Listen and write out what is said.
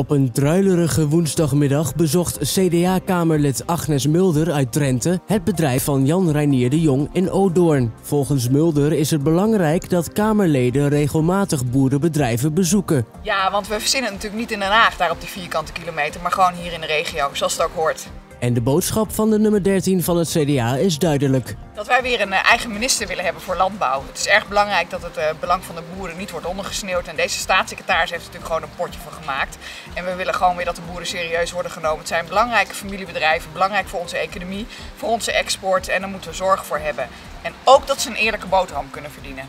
Op een druilerige woensdagmiddag bezocht CDA-kamerlid Agnes Mulder uit Drenthe het bedrijf van Jan Reinier de Jong in Odoorn. Volgens Mulder is het belangrijk dat Kamerleden regelmatig boerenbedrijven bezoeken. Ja, want we verzinnen natuurlijk niet in Den Haag daar op die vierkante kilometer, maar gewoon hier in de regio, zoals het ook hoort. En de boodschap van de nummer 13 van het CDA is duidelijk. Dat wij weer een eh, eigen minister willen hebben voor landbouw. Het is erg belangrijk dat het eh, belang van de boeren niet wordt ondergesneeuwd. En deze staatssecretaris heeft er natuurlijk gewoon een potje van gemaakt. En we willen gewoon weer dat de boeren serieus worden genomen. Het zijn belangrijke familiebedrijven, belangrijk voor onze economie, voor onze export. En daar moeten we zorg voor hebben. En ook dat ze een eerlijke boterham kunnen verdienen.